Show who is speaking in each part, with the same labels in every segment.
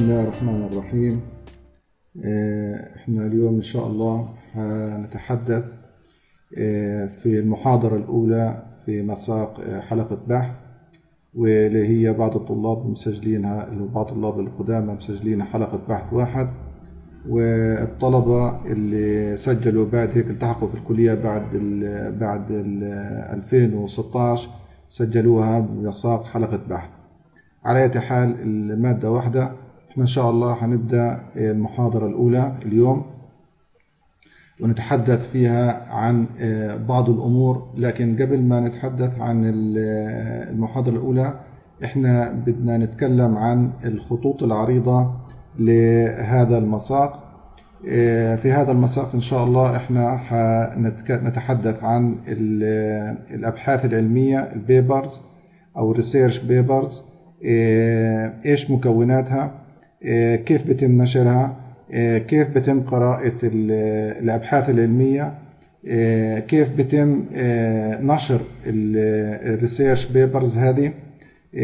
Speaker 1: بسم الله الرحمن الرحيم. آه، إحنا اليوم إن شاء الله هنتحدث آه، في المحاضرة الأولى في مساق آه، حلقة بحث واللي هي بعض الطلاب مسجلينها بعض الطلاب القدامى مسجلين حلقة بحث واحد والطلبة اللي سجلوا بعد هيك التحقوا في الكلية بعد ال بعد ال 2016 سجلوها بمساق حلقة بحث. على أي حال المادة واحدة إحنا إن شاء الله هنبدأ المحاضرة الأولى اليوم ونتحدث فيها عن بعض الأمور. لكن قبل ما نتحدث عن المحاضرة الأولى إحنا بدنا نتكلم عن الخطوط العريضة لهذا المساق. في هذا المساق إن شاء الله إحنا نتحدث عن الأبحاث العلمية ال papers أو ال research papers إيش مكوناتها. كيف بتم نشرها؟ كيف بتم قراءة الأبحاث العلمية؟ كيف بتم نشر ال research papers هذه؟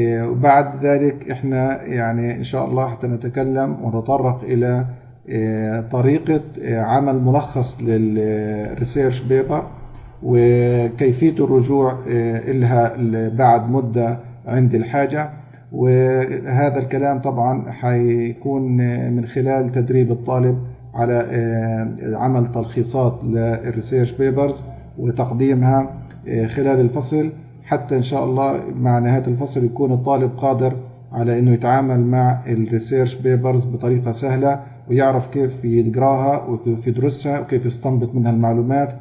Speaker 1: وبعد ذلك إحنا يعني إن شاء الله حتى نتكلم ونتطرق إلى طريقة عمل ملخص لل research paper وكيفية الرجوع لها بعد مدة عند الحاجة. وهذا الكلام طبعا حيكون من خلال تدريب الطالب على عمل تلخيصات لل research papers وتقديمها خلال الفصل. حتى إن شاء الله مع نهاية الفصل يكون الطالب قادر على إنه يتعامل مع ال research papers بطريقة سهلة ويعرف كيف يقراها وكيف يدرسها وكيف يستنبط منها المعلومات.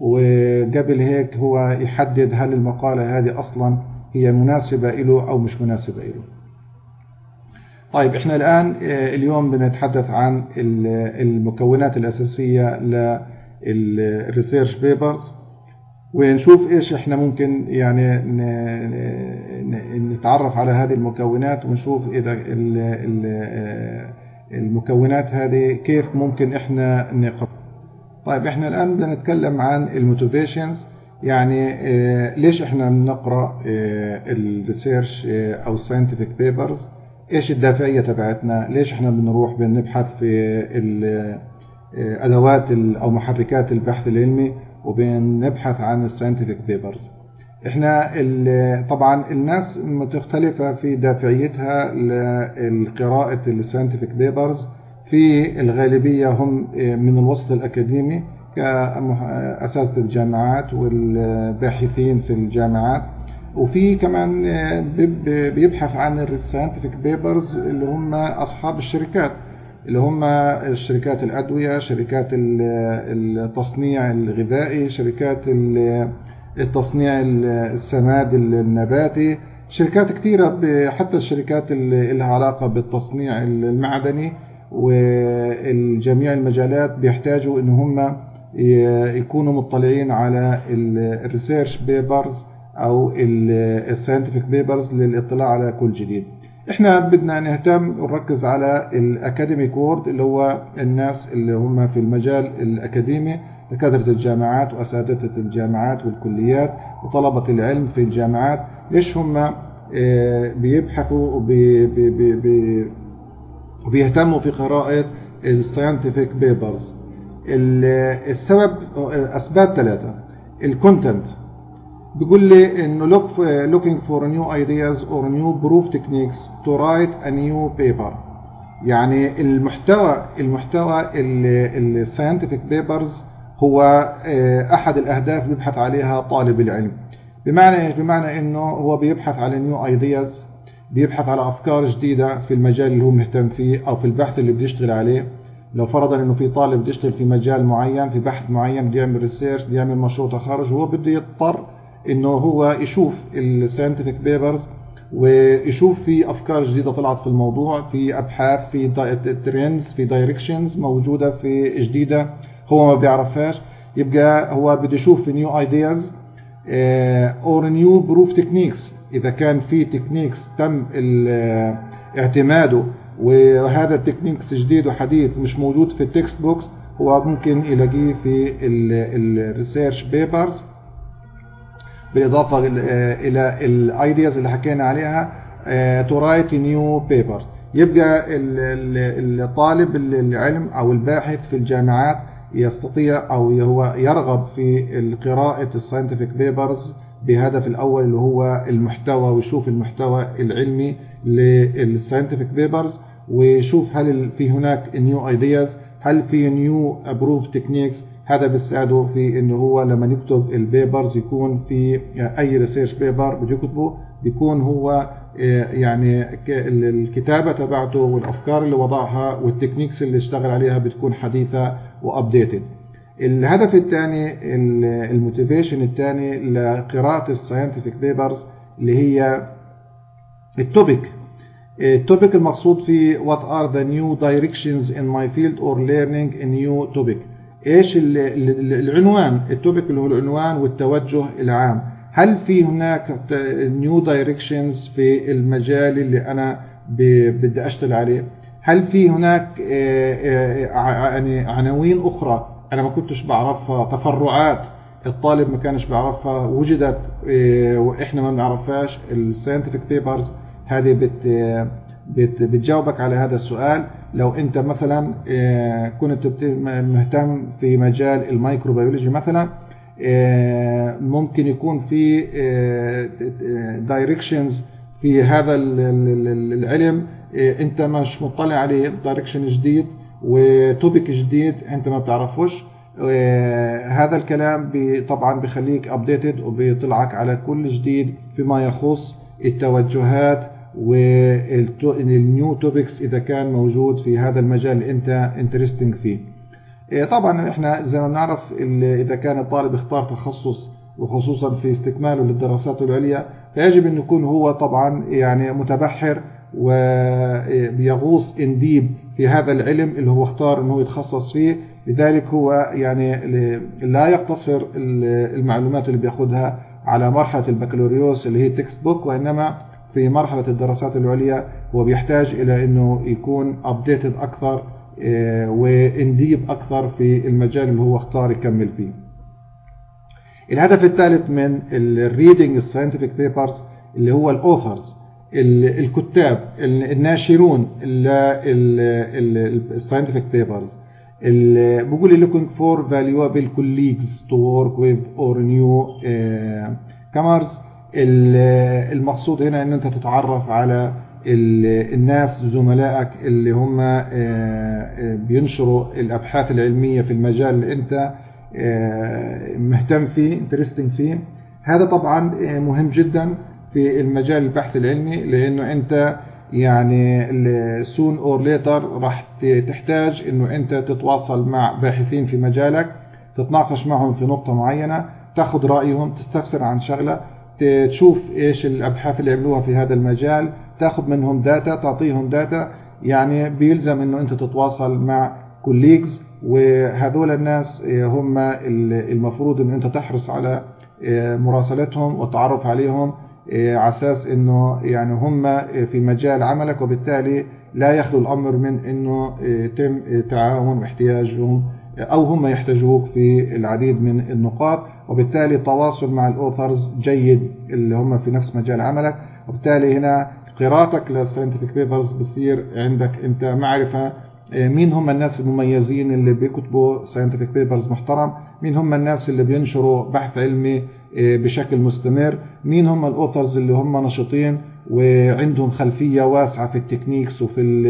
Speaker 1: وقبل هيك هو يحدد هل المقالة هذه أصلا هي مناسبة له أو مش مناسبة له طيب إحنا الآن اليوم بنتحدث عن المكونات الأساسية لل research papers ونشوف إيش إحنا ممكن يعني نتعرف على هذه المكونات ونشوف إذا المكونات هذه كيف ممكن إحنا نقرأ طيب إحنا الآن بدنا نتكلم عن ال motivations. يعني ليش إحنا بنقرأ ال research أو ال scientific papers إيش الدافعية تبعتنا؟ ليش إحنا بنروح بنبحث في أدوات أو محركات البحث العلمي وبنبحث عن ال scientific papers إحنا طبعا الناس مختلفة في دافعيتها لقراءة ال scientific papers في الغالبية هم من الوسط الأكاديمي. كأساتذة الجامعات والباحثين في الجامعات. وفي كمان بيبحث عن الساينتفك بيبرز اللي هم أصحاب الشركات اللي هم شركات الأدوية شركات التصنيع الغذائي شركات التصنيع السماد النباتي شركات كثيرة حتى الشركات اللي لها علاقة بالتصنيع المعدني والجميع المجالات بيحتاجوا إن هم يكونوا مطلعين على ال research papers أو ال scientific papers للاطلاع على كل جديد. إحنا بدنا نهتم ونركز على ال academic world اللي هو الناس اللي هم في المجال الأكاديمي دكاترة الجامعات وأساتذة الجامعات والكليات وطلبة العلم في الجامعات. ليش هم بيبحثوا وبيهتموا في قراءة ال scientific papers السبب اسباب ثلاثة ال content بيقول لي إنه for, looking for new ideas or new proof techniques to write a new paper. يعني المحتوى المحتوى ال scientific papers هو أحد الأهداف اللي بيبحث عليها طالب العلم. بمعنى إيش؟ بمعنى إنه هو بيبحث على new ideas بيبحث على أفكار جديدة في المجال اللي هو مهتم فيه أو في البحث اللي بده يشتغل عليه. لو فرضا إنه في طالب بده يشتغل في مجال معين في بحث معين بده يعمل research بده يعمل مشروع تخرج هو بده يضطر إنه هو يشوف ال scientific papers ويشوف في أفكار جديدة طلعت في الموضوع في أبحاث في trends في directions موجودة في جديدة هو ما بيعرفهاش. يبقى هو بده يشوف new ideas or new proof techniques إذا كان في techniques تم اعتماده وهذا ال techniques جديد وحديث مش موجود في ال textbooks هو ممكن يلاقيه في ال research papers بالإضافة إلى ال ideas اللي حكينا عليها to write new paper يبقى ال- ال- الطالب العلم أو الباحث في الجامعات يستطيع أو هو يرغب في قراءة ال scientific papers بهدف الأول اللي هو المحتوى ويشوف المحتوى العلمي لل scientific papers ويشوف هل في هناك new ideas هل في new proof techniques هذا بيساعده في إنه هو لما يكتب ال papers يكون في أي research paper بده يكتبه بيكون هو يعني ك- الكتابة تبعته والأفكار اللي وضعها وال techniques اللي اشتغل عليها بتكون حديثة و updated الهدف الثاني ال motivation الثاني لقراءة ال scientific papers اللي هي ال topic ال topic المقصود فيه what are the new directions in my field or learning a new topic. إيش ال- ال- العنوان؟ ال topic اللي هو العنوان والتوجه العام هل في هناك new directions في المجال اللي أنا بدي أشتغل عليه؟ هل في هناك آه، ع- يعني عناوين أخرى؟ أنا ما كنتش بعرفها. تفرعات. الطالب ما كانش بيعرفها وجدت آه، وإحنا ما بنعرفهاش. ال scientific papers هذه بت بت بتجاوبك على هذا السؤال. لو أنت مثلا آه، كنت مهتم في مجال ال microbiology مثلا آه، ممكن يكون في directions في هذا ال- ال- ال- العلم. آه، أنت مش مطلع عليه direction جديد و topic جديد أنت ما بتعرفوش. آه، هذا الكلام طبعا بيخليك updated وبيطلعك على كل جديد فيما يخص التوجهات وال new topics إذا كان موجود في هذا المجال اللي أنت interesting فيه. إيه طبعا إحنا زي ما بنعرف إذا كان الطالب اختار تخصص وخصوصا في استكماله للدراسات العليا فيجب أن يكون هو طبعا يعني متبحر وبيغوص in deep في هذا العلم اللي هو اختار إنه يتخصص فيه. لذلك هو يعني لا يقتصر ال- المعلومات اللي بيأخذها على مرحلة البكالوريوس اللي هي textbook وإنما في مرحلة الدراسات العليا هو بيحتاج إلى إنه يكون updated أكثر آه، و in deep أكثر في المجال اللي هو اختار يكمل فيه. الهدف الثالث من ال reading ال scientific papers اللي هو ال authors الكتاب ال- الناشرون ال scientific papers بقول looking for valuable colleagues to work with or new uh, المقصود هنا إن أنت تتعرف على ال- الناس زملائك اللي هم آه، آه، بينشروا الأبحاث العلمية في المجال اللي أنت آه، مهتم فيه interesting فيه. هذا طبعا مهم جدا في المجال البحث العلمي لأنه أنت يعني soon or later راح تحتاج إنه أنت تتواصل مع باحثين في مجالك تتناقش معهم في نقطة معينة تاخذ رأيهم تستفسر عن شغلة. تشوف إيش الأبحاث اللي عملوها في هذا المجال تاخذ منهم data تعطيهم data يعني بيلزم إنه أنت تتواصل مع colleagues وهذول الناس آه، هم ال- المفروض ان أنت تحرص على آه، مراسلتهم والتعرف عليهم آه، على أساس إنه يعني هم في مجال عملك وبالتالي لا يخلو الأمر من إنه يتم تعاون واحتياجهم آه، أو هم يحتاجوك في العديد من النقاط. وبالتالي التواصل مع ال authors جيد اللي هم في نفس مجال عملك. وبالتالي هنا قراءتك لل scientific papers بصير عندك أنت معرفة آه، مين هم الناس المميزين اللي بيكتبوا scientific papers محترم؟ مين هم الناس اللي بينشروا بحث علمي آه، بشكل مستمر؟ مين هم ال authors اللي هم نشيطين وعندهم خلفية واسعة في ال techniques وفي ال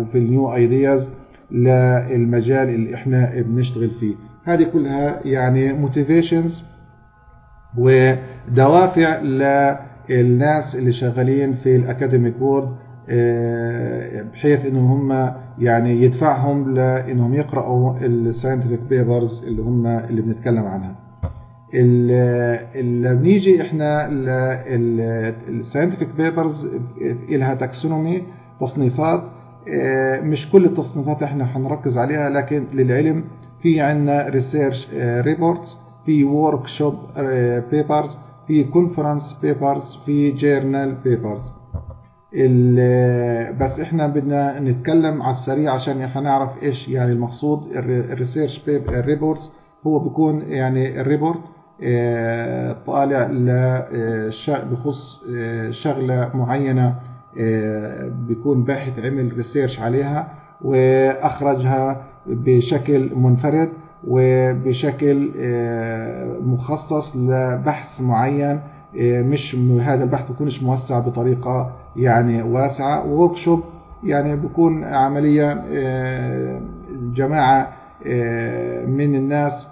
Speaker 1: وفي ال new ideas للمجال اللي إحنا بنشتغل فيه؟ هذه كلها يعني motivations ودوافع للناس اللي شغالين في ال academic board بحيث إنهم هم يعني يدفعهم لإنهم يقرأوا ال scientific papers اللي هم اللي بنتكلم عنها. اللي بنيجي إحنا ال scientific papers لها taxonomy تصنيفات آه، مش كل التصنيفات إحنا حنركز عليها لكن للعلم في عندنا research reports في workshop papers في conference papers في journal papers بس إحنا بدنا نتكلم على السريع عشان إحنا نعرف إيش يعني المقصود. ال research reports هو بيكون يعني ال report آه، طالع بخص شغلة معينة بيكون باحث عمل research عليها وأخرجها بشكل منفرد وبشكل مخصص لبحث معين مش هذا البحث بيكونش موسع بطريقة يعني واسعة. workshop يعني بيكون عمليا جماعة من الناس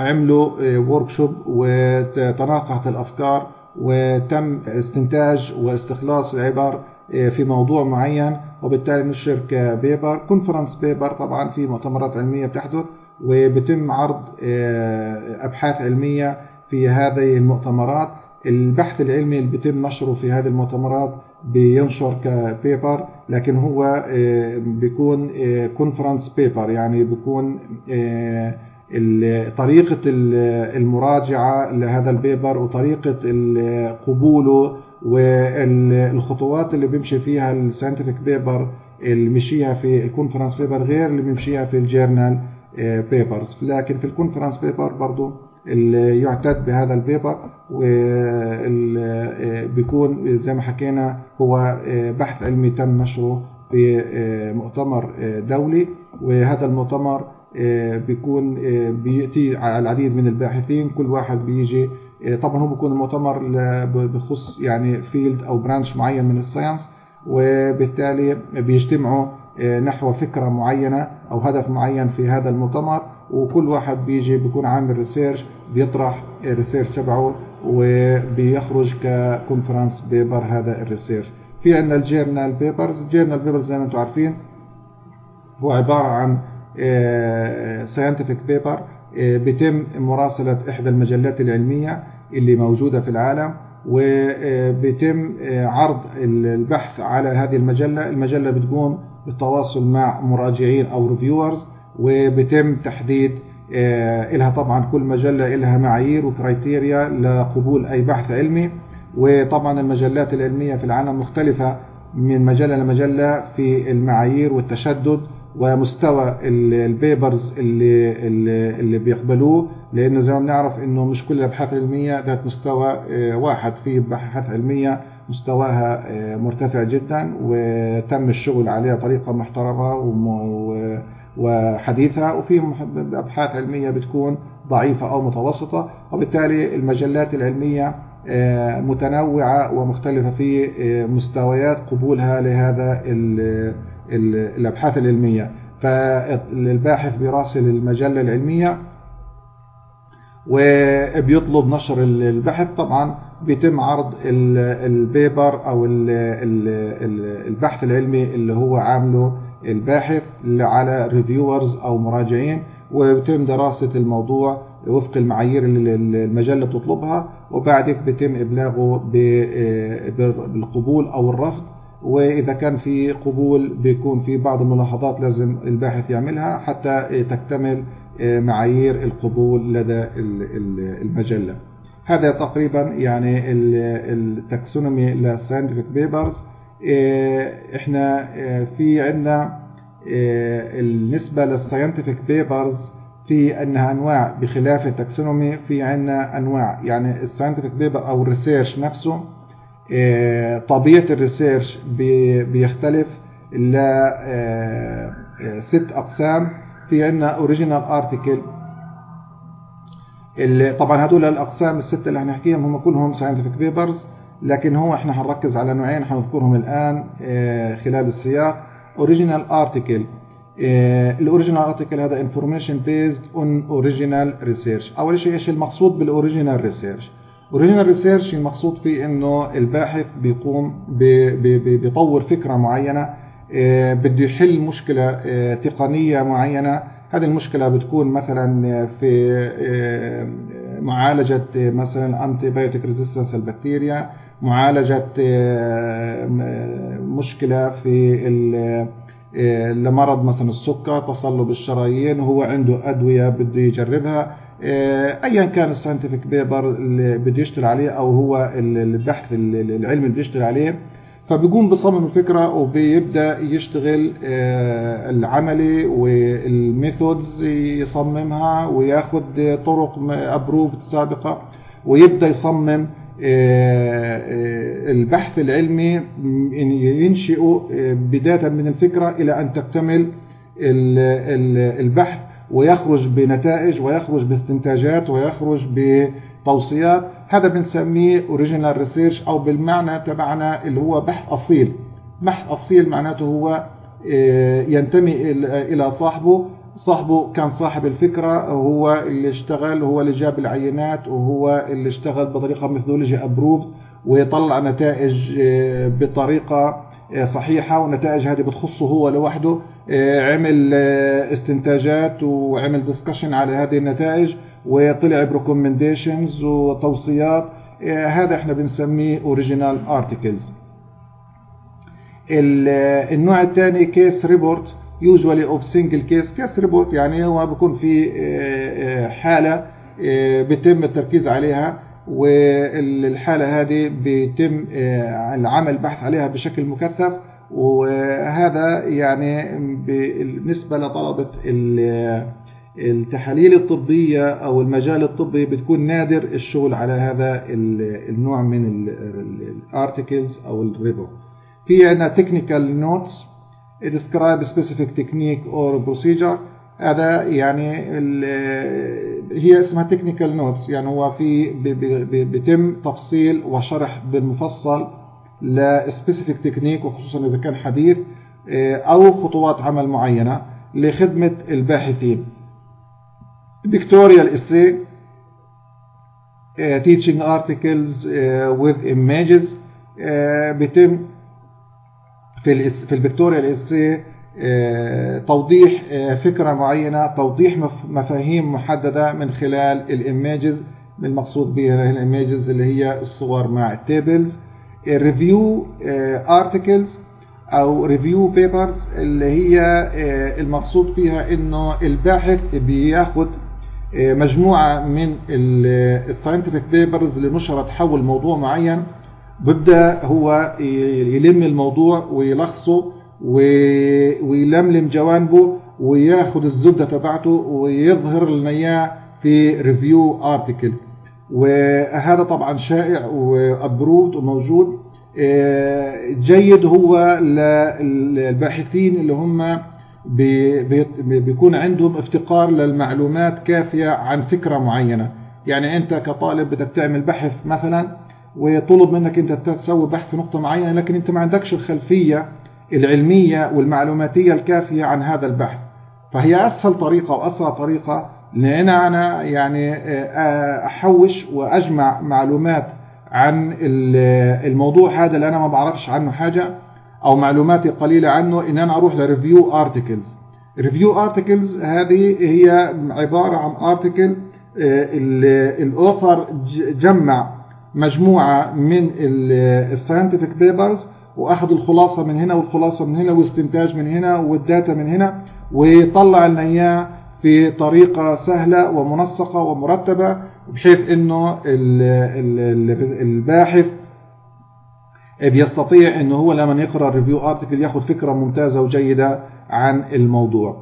Speaker 1: عملوا workshop وتناقشت الأفكار وتم استنتاج واستخلاص العبر في موضوع معين. وبالتالي نشر ك paper conference paper طبعا في مؤتمرات علمية بتحدث وبتم عرض أبحاث علمية في هذه المؤتمرات. البحث العلمي اللي بيتم نشره في هذه المؤتمرات بينشر ك paper لكن هو بيكون conference paper يعني بيكون طريقة المراجعة لهذا ال paper وطريقة قبوله والخطوات اللي بيمشي فيها ال scientific paper اللي مشيها في ال conference paper غير اللي بيمشيها في ال journal papers لكن في ال conference paper برضو اللي يعتد بهذا ال paper بيكون زي ما حكينا هو بحث علمي تم نشره في مؤتمر دولي. وهذا المؤتمر بيكون بيأتي على العديد من الباحثين كل واحد بيجي طبعا هو بيكون المؤتمر بخص يعني field أو branch معين من ال science وبالتالي بيجتمعوا نحو فكرة معينة أو هدف معين في هذا المؤتمر وكل واحد بيجي بيكون عامل research بيطرح ال research تبعه وبيخرج ك conference paper هذا ال research في عندنا ال journal papers ال journal papers زي ما أنتم عارفين هو عبارة عن scientific paper بيتم مراسلة إحدى المجلات العلمية اللي موجودة في العالم وبيتم عرض البحث على هذه المجلة. المجلة بتقوم بالتواصل مع مراجعين أو reviewers وبيتم تحديد إلها طبعا كل مجلة إلها معايير و criteria لقبول أي بحث علمي. وطبعا المجلات العلمية في العالم مختلفة من مجلة لمجلة في المعايير والتشدد ومستوى ال papers اللي اللي بيقبلوه لأنه زي ما بنعرف إنه مش كل الابحاث العلميه ذات مستوى واحد. في ابحاث علمية مستواها مرتفع جدا وتم الشغل عليها بطريقه محترمة وحديثة. وفي أبحاث علمية بتكون ضعيفة أو متوسطة. وبالتالي المجلات العلمية متنوعة ومختلفة في مستويات قبولها لهذا الأبحاث العلمية. فالباحث بيراسل المجلة العلمية وبيطلب نشر البحث. طبعا بيتم عرض البيبر أو البحث العلمي اللي هو عامله الباحث على reviewers أو مراجعين ويتم دراسة الموضوع وفق المعايير اللي المجلة بتطلبها. وبعد هيك بيتم ابلاغه بالقبول أو الرفض. وإذا كان في قبول بيكون في بعض الملاحظات لازم الباحث يعملها حتى تكتمل معايير القبول لدى المجلة. هذا تقريبا يعني ال taxonomy لل scientific papers إحنا في عندنا النسبة لل scientific papers في انها أنواع بخلاف ال taxonomy في عندنا أنواع يعني ال scientific paper أو ال research نفسه طبيعة ال research بيختلف ل ست أقسام. في عندنا original article اللي طبعا هدول الأقسام الستة اللي هنحكيهم هم كلهم scientific papers لكن هو إحنا هنركز على نوعين هنذكرهم الآن خلال السياق. original article ال original article هذا information based on original research أول شيء إيش المقصود بال original research original research المقصود فيه إنه الباحث بيقوم بيطور فكرة معينة بده يحل مشكلة تقنية معينة. هذه المشكلة بتكون مثلا في معالجة مثلا antibiotic resistance البكتيريا معالجة مشكلة في لمرض مثلا السكر تصلب الشرايين وهو عنده أدوية بده يجربها. ايا كان ال scientific paper اللي بده يشتغل عليه أو هو البحث العلمي اللي بده يشتغل عليه. فبيقوم بصمم الفكرة وبيبدأ يشتغل العملي وال methods يصممها وياخذ طرق approved سابقة ويبدأ يصمم البحث العلمي ينشئ بداية من الفكرة إلى أن تكتمل البحث ويخرج بنتائج ويخرج باستنتاجات ويخرج بتوصيات هذا بنسميه original research أو بالمعنى تبعنا اللي هو بحث أصيل. بحث أصيل معناته هو ينتمي إلى صاحبه. صاحبه كان صاحب الفكرة هو اللي اشتغل هو اللي جاب العينات وهو اللي اشتغل بطريقة methodology approved ويطلع نتائج بطريقة صحيحة والنتائج هذه بتخصه هو لوحده. عمل استنتاجات وعمل discussion على هذه النتائج. وطلع ب recommendations وتوصيات. هذا إحنا بنسميه original articles النوع الثاني case report usually of single case case report يعني هو بيكون في حالة بيتم التركيز عليها والحالة هذه بيتم العمل بحث عليها بشكل مكثف. وهذا يعني بالنسبة لطلبة التحاليل الطبية أو المجال الطبي بتكون نادر الشغل على هذا النوع من ال articles أو ال report في عندنا technical notes describe specific technique or procedure. هذا يعني هي اسمها technical notes يعني هو في بيتم تفصيل وشرح بالمفصل ل specific technique وخصوصا إذا كان حديث أو خطوات عمل معينة لخدمة الباحثين. Pictorial essay uh, teaching articles uh, with images uh, بيتم في في ال pictorial essay توضيح فكرة معينة توضيح مفاهيم محددة من خلال ال images المقصود بها ال images اللي هي الصور مع ال tables review articles أو review papers اللي هي المقصود فيها إنه الباحث بياخد مجموعة من ال scientific papers اللي نشرت حول موضوع معين بيبدا هو يلم الموضوع ويلخصه ويلملم جوانبه وياخد الزبدة تبعته ويظهر لنا إياه في review article وهذا طبعا شائع و approved وموجود. جيد هو للباحثين اللي هم بيكون عندهم افتقار للمعلومات كافية عن فكرة معينة. يعني أنت كطالب بدك تعمل بحث مثلا ويطلب منك أنت تسوي بحث في نقطة معينة لكن أنت ما عندكش الخلفية العلمية والمعلوماتية الكافية عن هذا البحث. فهي أسهل طريقة وأسرع طريقة لأن أنا يعني أحوش وأجمع معلومات عن الموضوع هذا اللي أنا ما بعرفش عنه حاجة. أو معلوماتي قليلة عنه إن أنا أروح ل review articles review articles هذه هي عبارة عن article ال author جمع مجموعة من ال scientific papers وأخذ الخلاصة من هنا والخلاصة من هنا واستنتاج من هنا وال data من هنا ويطلع لنا إياه في طريقة سهلة ومنسقة ومرتبة بحيث إنه الباحث بيستطيع انه هو لما يقرأ ال review article ياخذ فكرة ممتازة وجيدة عن الموضوع.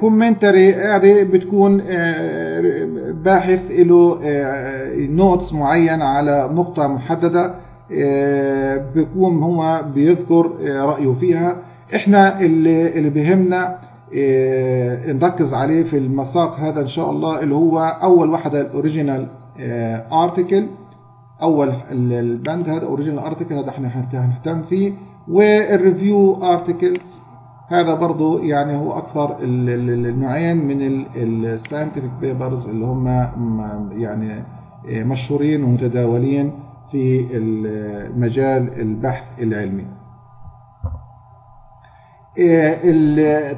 Speaker 1: commentary هذه بتكون باحث له notes معين على نقطة محددة بيكون هو بيذكر رأيه فيها. إحنا اللي اللي بيهمنا نركز عليه في المساق هذا إن شاء الله اللي هو أول واحدة ال original article أول البند هذا original article هذا إحنا هنهتم فيه. وال review articles هذا برضو يعني هو أكثر النوعين من ال scientific papers اللي هم يعني مشهورين ومتداولين في مجال البحث العلمي.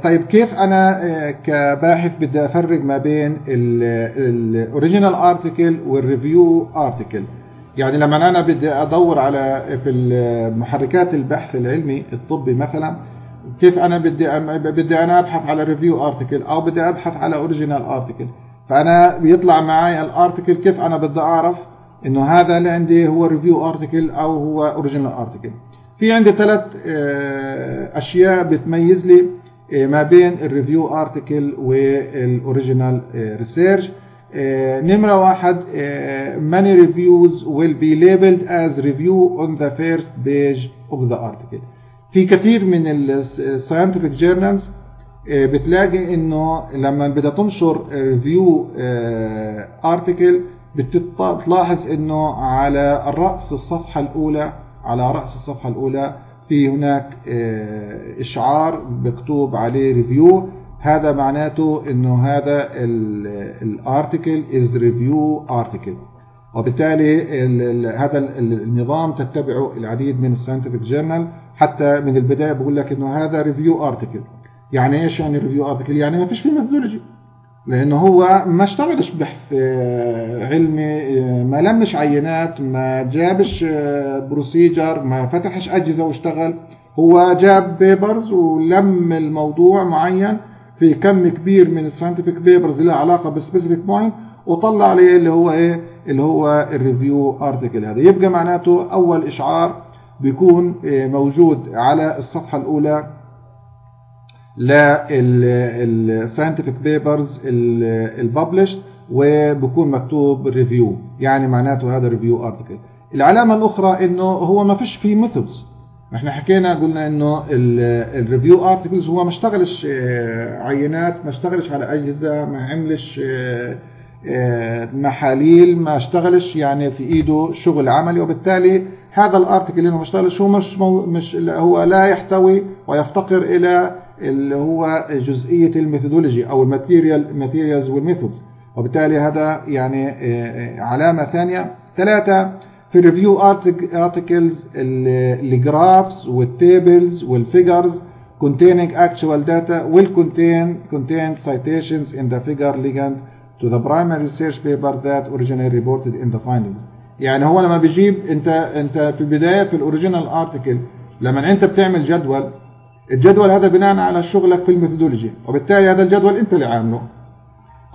Speaker 1: طيب كيف أنا كباحث بدي أفرق ما بين ال original article وال review article يعني لما أنا بدي أدور على في محركات البحث العلمي الطبي مثلا كيف أنا بدي بدي أنا أبحث على review article أو بدي أبحث على original article فأنا بيطلع معي ال article كيف أنا بدي أعرف إنه هذا اللي عندي هو review article أو هو original article في عندي ثلاث أشياء بتميز لي ما بين ال review article وال original research آه، نمرة واحد آه، many reviews will be labeled as review on the first page of the article. في كثير من ال scientific journals آه، بتلاقي إنه لما بدها تنشر review article بتلاحظ إنه على راس الصفحة الأولى على رأس الصفحة الأولى في هناك إشعار مكتوب عليه review هذا معناته إنه هذا ال article is review article وبالتالي ال ال هذا النظام تتبعه العديد من ال scientific journal حتى من البداية بقول لك إنه هذا review article يعني إيش يعني review article يعني ما فيش فيه methodology لأنه هو ما اشتغلش بحث علمي ما لمش عينات ما جابش procedure ما فتحش أجهزة واشتغل. هو جاب papers ولم الموضوع معين. في كم كبير من ال scientific papers لها علاقة ب specific point وطلع عليه اللي هو إيه؟ اللي هو ال review article هذا. يبقى معناته أول إشعار بيكون موجود على الصفحة الأولى لل scientific papers ال published وبكون مكتوب review يعني معناته هذا review article العلامة الأخرى إنه هو ما فيش فيه methods إحنا حكينا قلنا إنه ال review articles هو ما اشتغلش عينات ما اشتغلش على أجهزة ما عملش محاليل ما اشتغلش يعني في إيده شغل عملي. وبالتالي هذا ال article اللي ما اشتغلش هو مش مش هو لا يحتوي ويفتقر إلى اللي هو جزئية ال methodology أو ال material materials وال methods وبالتالي هذا يعني علامة ثانية. ثلاثة في الريفيو ارتكلز الجرافز والتيبلز والفيجرز containing actual data will contain contain citations in the figure linked to the primary research paper that originally reported in the findings. يعني هو لما بيجيب انت انت في البداية في ال original article لما انت بتعمل جدول الجدول هذا بناء على شغلك في ال methodology وبالتالي هذا الجدول انت اللي عامله.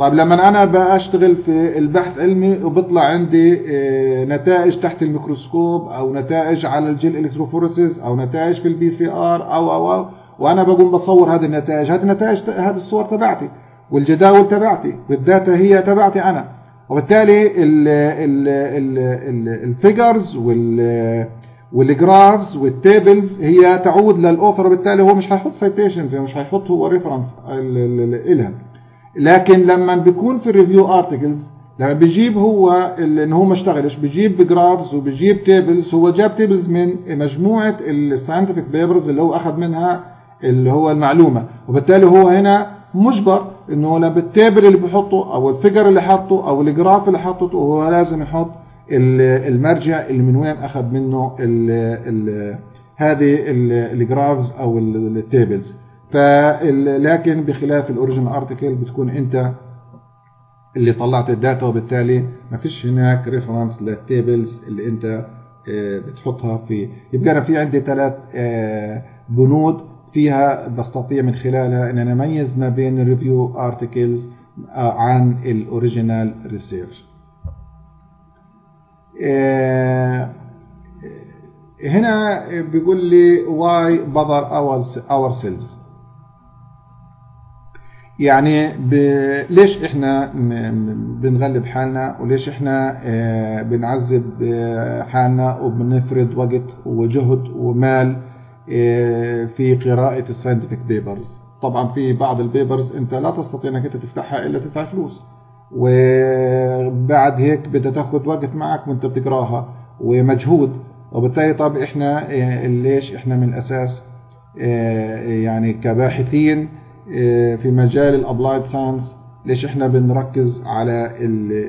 Speaker 1: طيب لما أنا بشتغل في البحث علمي وبيطلع عندي نتائج تحت الميكروسكوب أو نتائج على ال gel electrophoresis أو نتائج في ال PCR أو أو أو وأنا بقوم بصور هذه النتائج هذه النتائج هذه الصور تبعتي والجداول تبعتي وال data هي تبعتي أنا. وبالتالي ال figures وال وال graphs وال tables هي تعود لل author وبالتالي هو مش هيحط citations يعني مش هيحط هو reference لها لكن لما بيكون في ال review articles لما بيجيب هو ان هو ما اشتغلش بيجيب graphs وبيجيب tables هو جاب tables من مجموعة ال scientific papers اللي هو أخذ منها اللي هو المعلومة. وبالتالي هو هنا مجبر إنه لما ال table اللي بيحطه أو ال figure اللي حطه أو ال graph اللي حطه هو لازم يحط المرجع اللي من وين أخذ منه ال ال هذه ال graphs أو ال tables لكن بخلاف ال original article بتكون أنت اللي طلعت ال data وبالتالي ما فيش هناك reference لل tables اللي أنت بتحطها في يبقى أنا في عندي ثلاث بنود فيها بستطيع من خلالها إن أنا أميز ما بين ال review articles عن ال original research هنا بيقول لي why bother ourselves. يعني ب... ليش إحنا بنغلب حالنا وليش إحنا بنعذب حالنا وبنفرد وقت وجهد ومال في قراءة ال scientific papers طبعا في بعض ال papers أنت لا تستطيع إنك أنت تفتحها إلا تدفع فلوس. وبعد هيك بدها تاخذ وقت معك وأنت بتقراها. ومجهود. وبالتالي طب إحنا ليش إحنا من الاساس يعني كباحثين في مجال ال applied science ليش إحنا بنركز على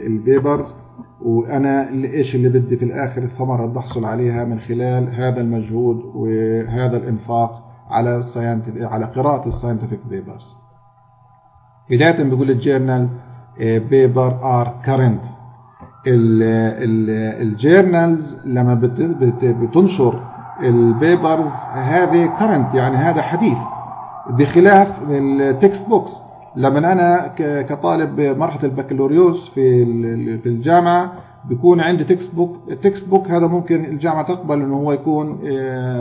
Speaker 1: ال papers وأنا إيش اللي بدي في الآخر الثمرة اللي بحصل عليها من خلال هذا المجهود وهذا الإنفاق على على قراءة ال scientific papers بداية بيقول ال journal paper are current ال journals لما بتنشر ال papers هذه current يعني هذا حديث. بخلاف ال textbooks. لما أنا كطالب مرحله البكالوريوس في في الجامعة بيكون عندي textbook. ال textbook هذا ممكن الجامعة تقبل إنه هو يكون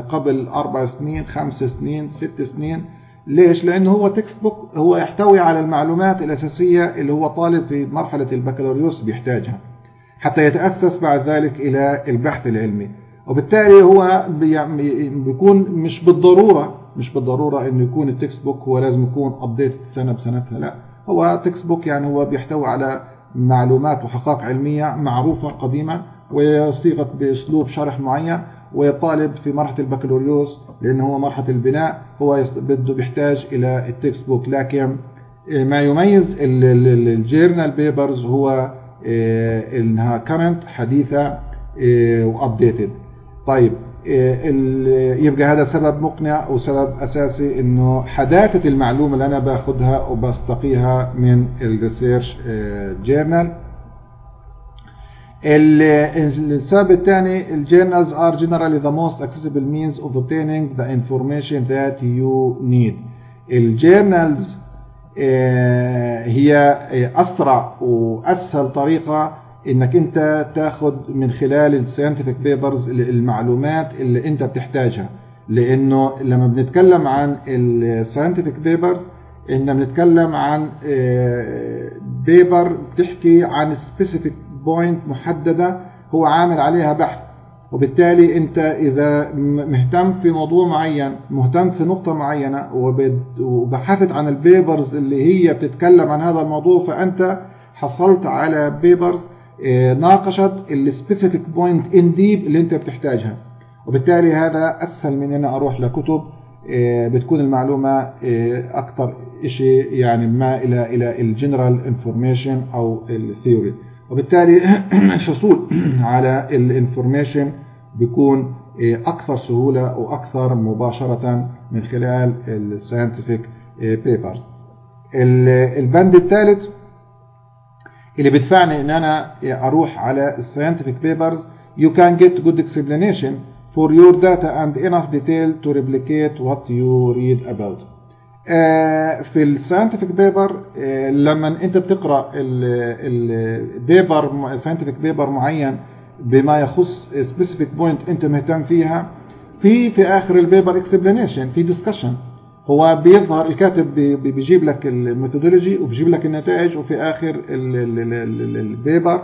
Speaker 1: قبل أربع سنين خمس سنين ست سنين. ليش؟ لأنه هو textbook هو يحتوي على المعلومات الأساسية اللي هو طالب في مرحلة البكالوريوس بيحتاجها حتى يتأسس بعد ذلك إلى البحث العلمي. وبالتالي هو بيكون مش بالضرورة مش بالضرورة إنه يكون ال textbook هو لازم يكون update سنة بسنتها لا. هو textbook يعني هو بيحتوي على معلومات وحقائق علمية معروفة قديما وصيغت بأسلوب شرح معين وطالب في مرحلة البكالوريوس لأنه هو مرحلة البناء هو بده بيحتاج إلى ال textbook. لكن ما يميز ال journal papers هو إنها current حديثة و updated طيب يبقى هذا سبب مقنع وسبب أساسي إنه حداثة المعلومة اللي أنا باخذها وبستقيها من ال research journal السبب الثاني ال journals are generally the most accessible means of obtaining the information that you need. ال journals هي أسرع وأسهل طريقة إنك أنت تاخذ من خلال ال scientific papers المعلومات اللي أنت بتحتاجها. لأنه لما بنتكلم عن ال scientific papers ان بنتكلم عن paper بتحكي عن specific point محددة هو عامل عليها بحث. وبالتالي أنت إذا مهتم في موضوع معين مهتم في نقطة معينة وبحثت عن ال papers اللي هي بتتكلم عن هذا الموضوع فأنت حصلت على papers ناقشت ال specific point in deep اللي انت بتحتاجها. وبالتالي هذا أسهل من ان أروح لكتب بتكون المعلومة أكثر شيء يعني ما إلى إلى ال general information أو ال theory وبالتالي الحصول على ال information بيكون أكثر سهولة وأكثر مباشرة من خلال ال scientific papers البند الثالث اللي بيدفعني إن أنا أروح على ال scientific papers you can get good explanation for your data and enough detail to replicate what you read about. في ال scientific paper لما أنت بتقرأ ال paper scientific paper معين بما يخص specific point أنت مهتم فيها في في آخر ال paper explanation في discussion هو بيظهر الكاتب بيجيب لك ال methodology وبيجيب لك النتائج وفي آخر ال paper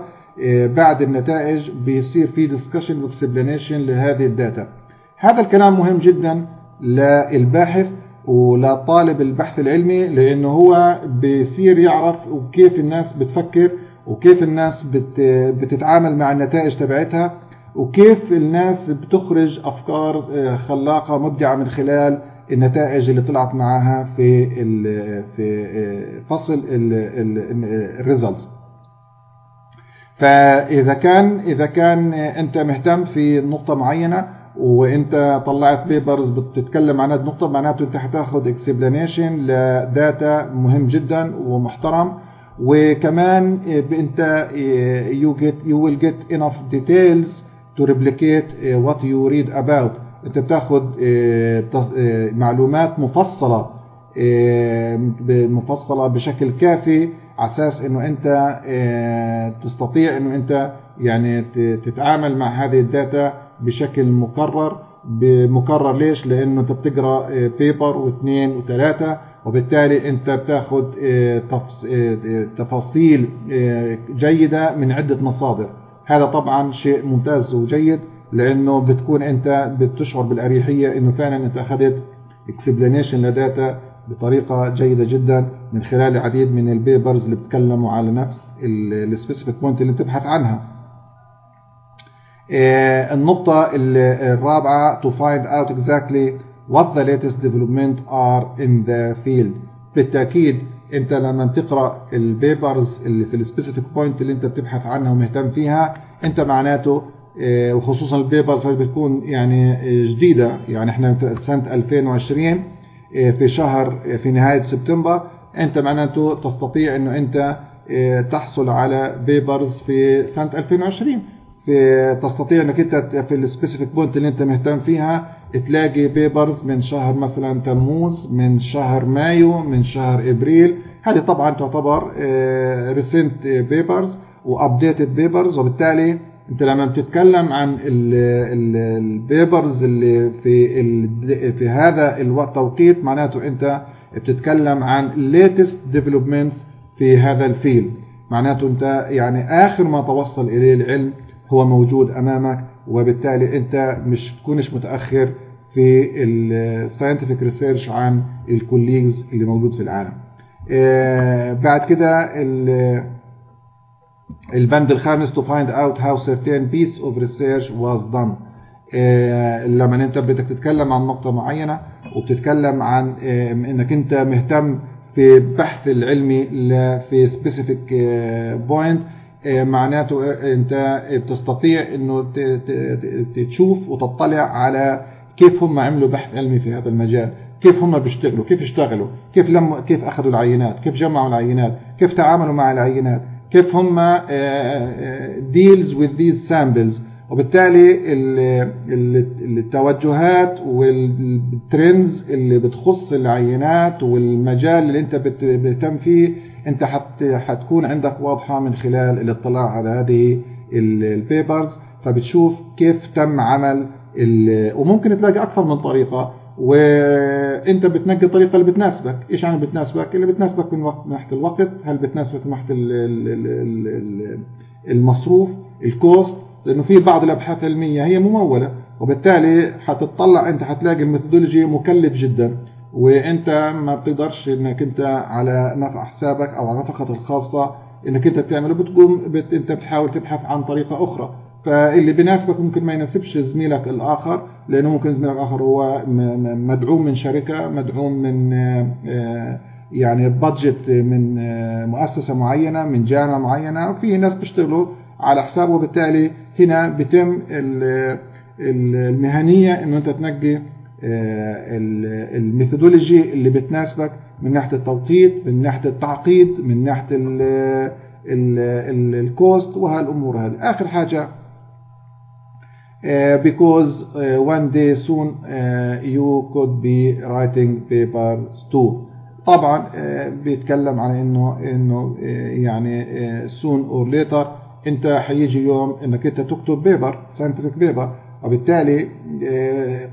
Speaker 1: بعد النتائج بيصير في discussion و explanation لهذه ال data. هذا الكلام مهم جدا للباحث ولطالب البحث العلمي لأنه هو بيصير يعرف كيف الناس بتفكر وكيف الناس بت بتتعامل مع النتائج تبعتها وكيف الناس بتخرج أفكار خلاقة مبدعة من خلال النتائج اللي طلعت معاها في في فصل ال results. فإذا كان إذا كان أنت مهتم في نقطة معينة وأنت طلعت papers بتتكلم عن هذه النقطة معناته أنت هتاخد explanation ل data مهم جدا ومحترم. وكمان أنت you get you will get enough details to replicate what you read about. انت بتاخد معلومات مفصلة مفصلة بشكل كافي على أساس إنه أنت تستطيع إنه أنت يعني تتعامل مع هذه ال data بشكل مكرر بمكرر ليش؟ لأنه أنت بتقرأ paper واثنين وثلاثة وبالتالي أنت بتاخذ تفاصيل جيدة من عدة مصادر هذا طبعا شيء ممتاز وجيد لأنه بتكون أنت بتشعر بالأريحية إنه فعلا أنت أخذت explanation ل data بطريقة جيدة جدا من خلال العديد من ال papers اللي بتكلموا على نفس ال specific point اللي بتبحث عنها. النقطة الرابعة to find out exactly what the latest development are in the field. بالتأكيد أنت لما بتقرأ ال papers اللي في ال specific point اللي أنت بتبحث عنها ومهتم فيها أنت معناته وخصوصا ال papers هذه بتكون يعني جديدة. يعني إحنا في سنة 2020 في شهر في نهاية سبتمبر أنت معناته تستطيع إنه أنت تحصل على papers في سنة 2020 في تستطيع إنك أنت في ال specific point اللي أنت مهتم فيها تلاقي papers من شهر مثلا تموز من شهر مايو من شهر إبريل. هذه طبعا تعتبر recent papers و updated papers وبالتالي انت لما بتتكلم عن ال papers اللي في في هذا التوقيت معناته انت بتتكلم عن latest developments في هذا ال field معناته انت يعني آخر ما توصل إليه العلم هو موجود أمامك وبالتالي انت مش تكونش متأخر في ال scientific research عن الكوليجز اللي موجود في العالم. آه، بعد كده البند الخامس to find out how certain piece of research was done. آه، لما انت بدك تتكلم عن نقطة معينة وبتتكلم عن آه، انك انت مهتم في بحث العلمي في specific point معناته انت بتستطيع انه تشوف وتطلع على كيف هم عملوا بحث علمي في هذا المجال كيف هم بيشتغلوا كيف اشتغلوا كيف لم كيف أخذوا العينات كيف جمعوا العينات كيف تعاملوا مع العينات. كيف هم deals with these samples وبالتالي التوجهات وال trends اللي بتخص العينات والمجال اللي انت بتهتم فيه انت حت حتكون عندك واضحة من خلال الاطلاع على هذه ال papers فبتشوف كيف تم عمل وممكن تلاقي أكثر من طريقة. وانت بتنقي الطريقة اللي بتناسبك. إيش يعني بتناسبك؟ اللي بتناسبك من ناحية الوقت هل بتناسبك من ناحية المصروف ال cost لأنه في بعض الأبحاث العلميه هي ممولة وبالتالي حتطلع أنت حتلاقي ال methodology مكلف جدا وأنت ما بتقدرش إنك أنت على نفع حسابك أو على نفقتك الخاصة إنك أنت بتعمله بتقوم بت أنت بتحاول تبحث عن طريقة أخرى. فاللي بيناسبك ممكن ما يناسبش زميلك الآخر لأنه ممكن زميلك الآخر هو مدعوم من شركة مدعوم من آه، يعني بادجت من آه، مؤسسة معينة من جامعة معينة وفي ناس بيشتغلوا على حسابه وبالتالي هنا بيتم المهنية إنه أنت تنقي آه، الميثودولوجي اللي بتناسبك من ناحية التوقيت من ناحية التعقيد من ناحية ال cost وهالأمور هذه. آخر حاجة Uh, because uh, one day soon uh, you could be writing papers too. طبعا بيتكلم عن إنه إنه يعني soon or later أنت حيجي يوم إنك أنت تكتب paper scientific paper وبالتالي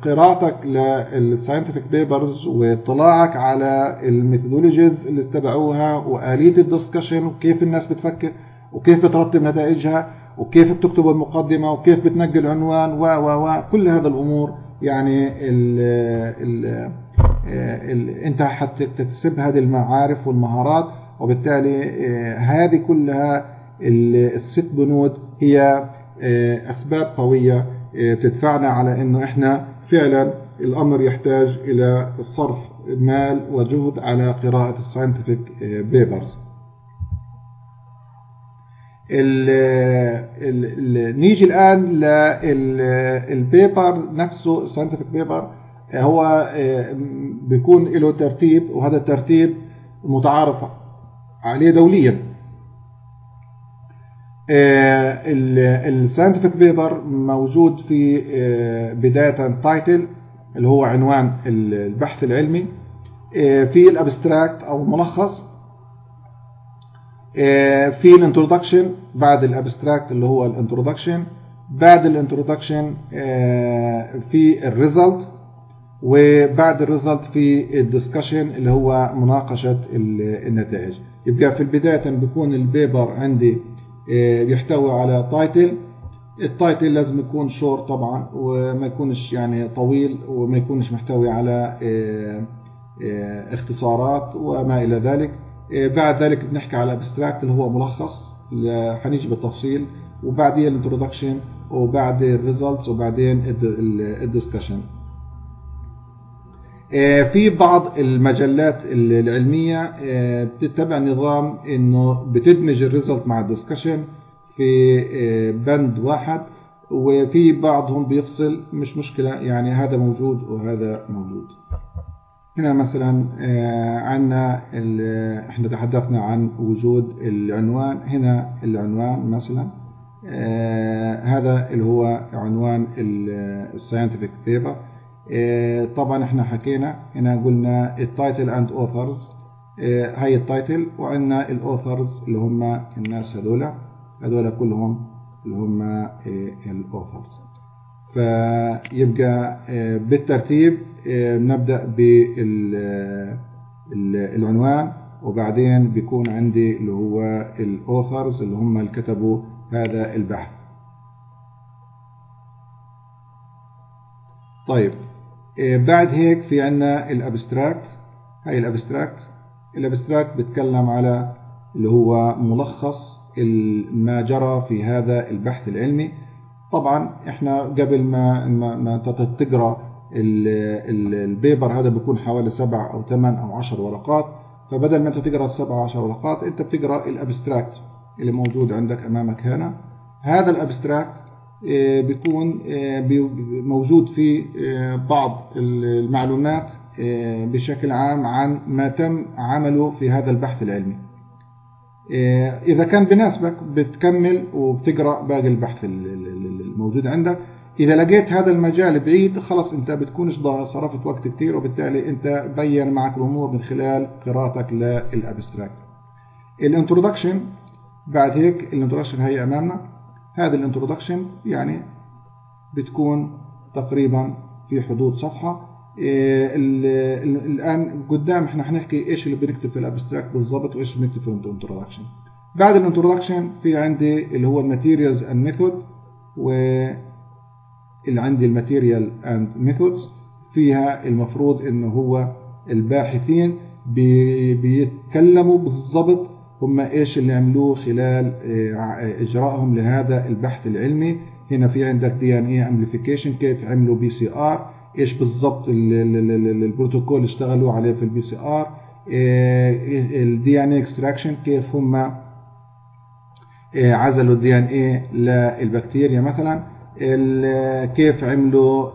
Speaker 1: قراءتك لل scientific papers واطلاعك على ال methodologies اللي اتبعوها وآلية ال discussion وكيف الناس بتفكر وكيف بترتب نتائجها. وكيف بتكتب المقدمة وكيف بتنقي العنوان و و و كل هذا الأمور يعني ال ال ال أنت حتكتسب هذه المعارف والمهارات وبالتالي آه، هذه كلها الست بنود هي آه، أسباب قوية آه، بتدفعنا على إنه إحنا فعلا الأمر يحتاج إلى صرف مال وجهد على قراءة ال scientific papers ال ال نيجي الآن لل paper نفسه ال scientific paper هو آه، بيكون له ترتيب وهذا الترتيب متعارف عليه دوليا. ال scientific paper موجود في آه، بداية title اللي هو عنوان البحث العلمي. آه، في ال abstract أو الملخص آه، في الانترودكشن بعد الابستراكت اللي هو الانترودكشن بعد الانترودكشن آه، في ال result وبعد ال result في ال discussion اللي هو مناقشة النتائج. يبقى في البداية بيكون ال paper عندي آه، يحتوي على title ال title لازم يكون شورت طبعا وما يكونش يعني طويل وما يكونش محتوي على اختصارات وما إلى ذلك. بعد ذلك بنحكي على abstract اللي هو ملخص حنيجي بالتفصيل وبعدين ال introduction وبعد ال results وبعدين ال discussion إيه، في بعض المجلات العلمية إيه، بتتبع نظام إنه بتدمج ال result مع ال discussion في بند واحد وفي بعضهم بيفصل مش مشكلة يعني هذا موجود وهذا موجود. هنا مثلا آه، عندنا إحنا تحدثنا عن وجود العنوان. هنا العنوان مثلا آه، هذا اللي هو عنوان ال scientific paper آه، طبعا إحنا حكينا هنا قلنا ال title and authors هاي ال title وعندنا ال authors اللي هم الناس هذولا. هذولا كلهم اللي هم ال authors فيبقى بالترتيب نبدأ بالعنوان وبعدين بيكون عندي اللي هو ال authors اللي هم اللي كتبوا هذا البحث. طيب بعد هيك في عندنا ال abstract هاي ال abstract ال abstract بيتكلم على اللي هو ملخص ما جرى في هذا البحث العلمي. طبعا إحنا قبل ما ما, ما تقرأ ال paper هذا بيكون حوالي سبع أو ثمان أو عشر ورقات. فبدل ما أنت تقرأ السبع عشر ورقات أنت بتقرأ ال abstract اللي موجود عندك أمامك هنا. هذا ال abstract بيكون موجود فيه بعض المعلومات بشكل عام عن ما تم عمله في هذا البحث العلمي. إذا كان بناسبك بتكمل وبتقرأ باقي البحث الموجود عندك. إذا لقيت هذا المجال بعيد خلاص أنت بتكونش صرفت وقت كتير وبالتالي أنت بين معك الأمور من خلال قراءتك لل abstract. ال introduction بعد هيك ال introduction هي أمامنا. هذا ال introduction يعني بتكون تقريبا في حدود صفحة. الآن قدام إحنا حنحكي إيش اللي بنكتب في ال abstract بالضبط وإيش بنكتب في ال introduction بعد ال introduction في عندي اللي هو ال materials and method و اللي عندي ال material and methods فيها المفروض إنه هو الباحثين بي بيتكلموا بالضبط هم إيش اللي عملوه خلال اجرائهم لهذا البحث العلمي. هنا في عندك DNA amplification كيف عملوا PCR إيش بالضبط البروتوكول اشتغلوا عليه في ال PCR ال DNA extraction كيف هم عزلوا ال DNA للبكتيريا مثلا. كيف عملوا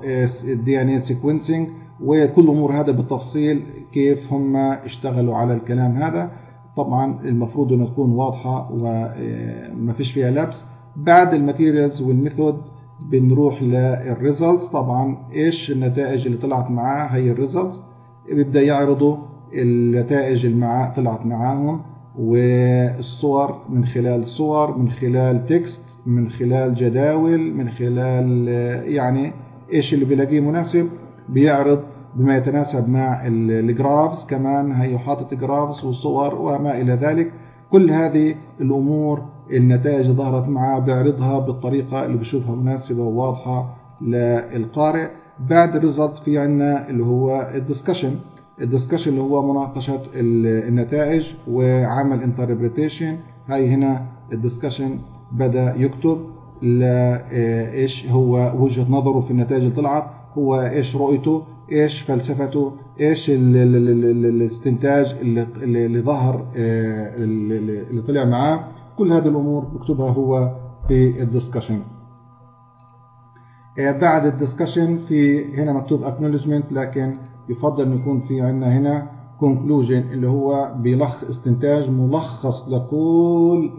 Speaker 1: ال DNA sequencing وكل أمور هذا بالتفصيل كيف هم اشتغلوا على الكلام هذا. طبعا المفروض انها تكون واضحة وما فيش فيها لبس. بعد ال materials وال method بنروح لل results. طبعا إيش النتائج اللي طلعت معاه هي ال results. بيبدأ يعرضوا النتائج اللي طلعت معاهم. والصور من خلال صور من خلال text من خلال جداول من خلال يعني إيش اللي بيلاقيه مناسب بيعرض بما يتناسب مع ال graphs. كمان هي حاطط graphs وصور وما إلى ذلك. كل هذه الأمور النتائج اللي ظهرت معاه بيعرضها بالطريقة اللي بشوفها مناسبة وواضحة للقارئ. بعد ال result في عندنا اللي هو ال discussion ال discussion اللي هو مناقشة النتائج وعمل interpretation هاي هنا ال discussion بدأ يكتب إيش هو وجهة نظره في النتائج اللي طلعت هو إيش رؤيته إيش فلسفته إيش الاستنتاج اللي, ظهر اللي طلع معاه. كل هذه الأمور بكتبها هو في ال discussion بعد ال discussion في هنا مكتوب acknowledgement لكن يفضل انه يكون في عندنا هنا conclusion اللي هو بيلخص استنتاج ملخص لكل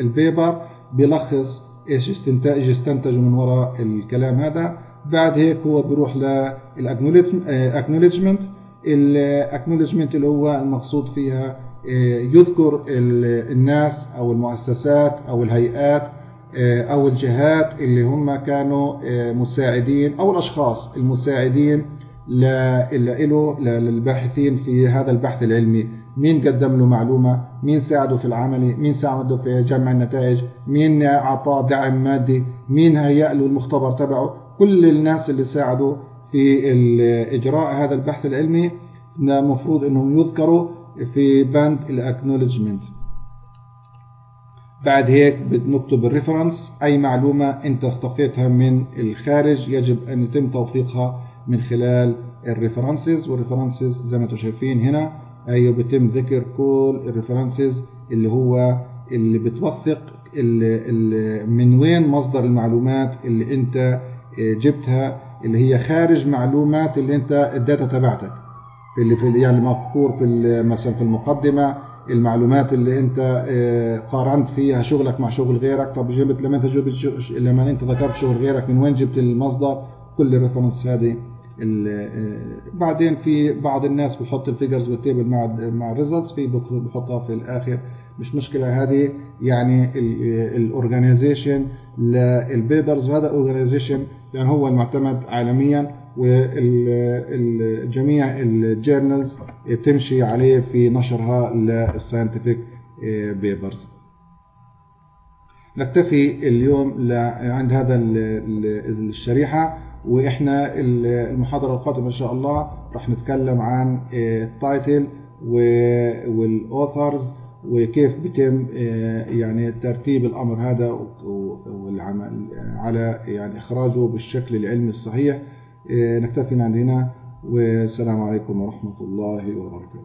Speaker 1: ال paper بيلخص إيش استنتاج استنتجوا من وراء الكلام هذا. بعد هيك هو بيروح لل acknowledgement ال acknowledgement اللي هو المقصود فيها يذكر الناس أو المؤسسات أو الهيئات أو الجهات اللي هم كانوا مساعدين أو الأشخاص المساعدين له للباحثين في هذا البحث العلمي. مين قدم له معلومة؟ مين ساعده في العمل؟ مين ساعده في جمع النتائج؟ مين اعطاه دعم مادي؟ مين هيأ له المختبر تبعه؟ كل الناس اللي ساعدوا في اجراء هذا البحث العلمي المفروض إنهم يذكروا في بند ال acknowledgement بعد هيك بنكتب ال references. أي معلومة انت استقيتها من الخارج يجب أن يتم توثيقها. من خلال ال references وال references زي ما أنتم شايفين هنا أيوه بيتم ذكر كل ال references اللي هو اللي بتوثق اللي اللي من وين مصدر المعلومات اللي انت جبتها اللي هي خارج معلومات اللي انت ال data تبعتك. اللي في يعني مذكور في مثلا في المقدمة المعلومات اللي انت قارنت فيها شغلك مع شغل غيرك. طب جبت لما انت جبت لما انت ذكرت شغل غيرك من وين جبت المصدر؟ كل ال reference هذه بعدين في بعض الناس بحط ال figures وال table مع مع ال results في بحطها في الآخر. مش مشكلة هذه يعني ال organization لل papers وهذا ال organization يعني هو المعتمد عالميا وجميع ال journals بتمشي عليه في نشرها لل scientific papers نكتفي اليوم عند هذا الشريحة. وإحنا المحاضرة القادمة إن شاء الله راح نتكلم عن التايتل والأوثرز وكيف بيتم يعني ترتيب الأمر هذا والعمل على يعني إخراجه بالشكل العلمي الصحيح. نكتفي عند هنا والسلام عليكم ورحمة الله وبركاته.